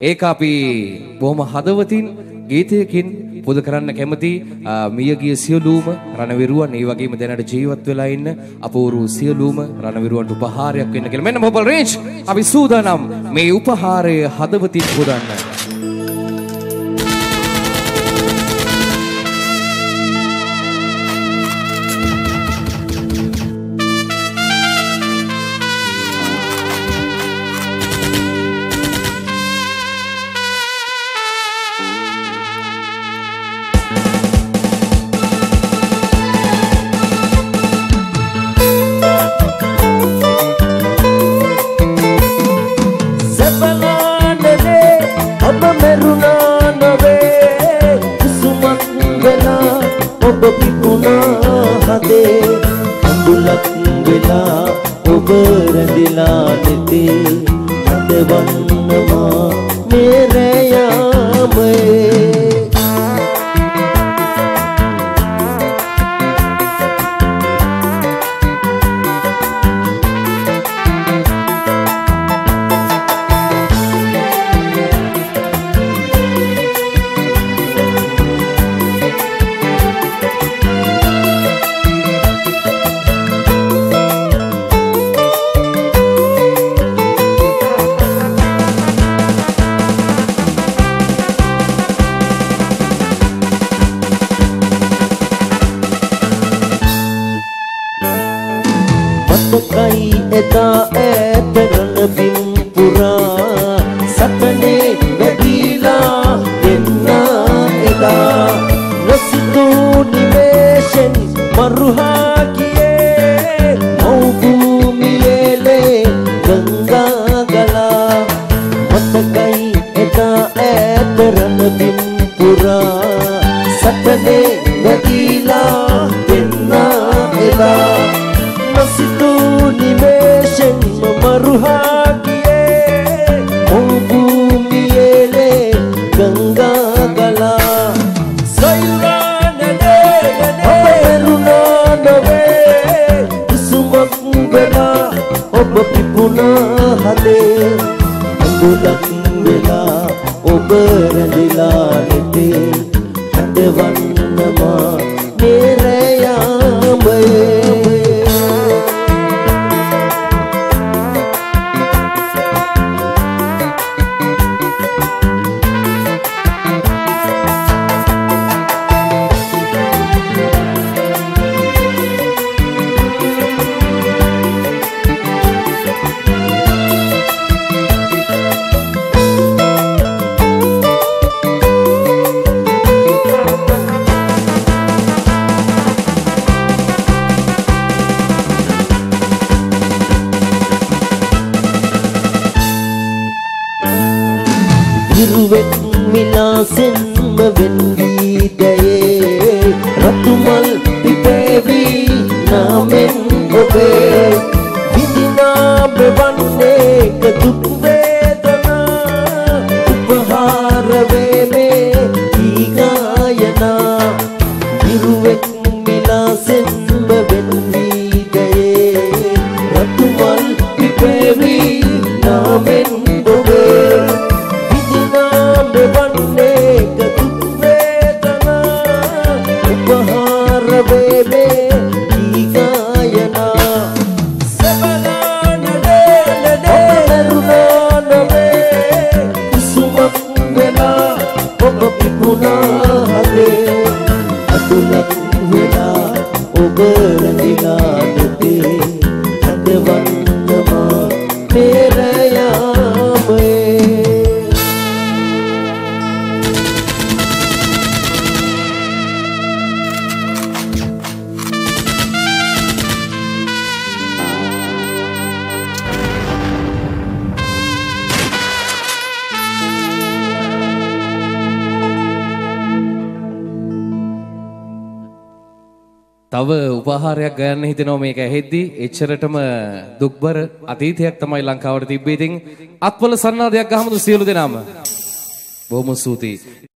ඒක අපි බොහොම හදවතින් ගීතයකින් පුද කරන්න කැමති මියගිය සියලූම රණවිරුවන් ඒ වගේම දැනට ජීවත් වෙලා ඉන්න අපූරු සියලූම රණවිරුවන්ට උපහාරයක් වෙන්න කියලා. මෙන්න මොබල් රේන්ජ් අපි සූදානම් මේ උපහාරය හදවතින් පුදන්න. වෙලා ඔබ රැඳිලා නෙතේ. හදවන්නවා මේ රැයාමේ මතකයි එදා ඈතරන බිම් පුරා වෙලා ඔබ පිපුණා හදේ. අඳුලක් වෙලා ඔබ රැඳිලා නෙතේ. හදවන්නමා ඉරුවෙක් මිලාසෙන්ම වෙන්වී දයේ රතුමල් පිපේවි නාමෙන් ඔබේ. විඳිනා බවන්නේක දුක් වේදනා උපහාර වේමේ ඊගායනා. ඉරුවෙක් මිලාසෙන්ම වෙන්වී දයේ රතුමල් පිපේවි නාමෙන් පිපුණා හදේ අතුලක් වෙලා ඔබ රැඳිලා නෙතේ හදවන්නමා පෙරයාමේ තව උපහාරයක් ගයන්න හිතෙනවා මේක ඇහෙද්දි. එච්චරටම දුක්බර අතීතයක් තමයි ලංකාවට තිබ්බේ. ඉතින් අත්වල සන්නාදයක් ගහමුද සියලු දෙනාම. බොහොම ස්තුතියි.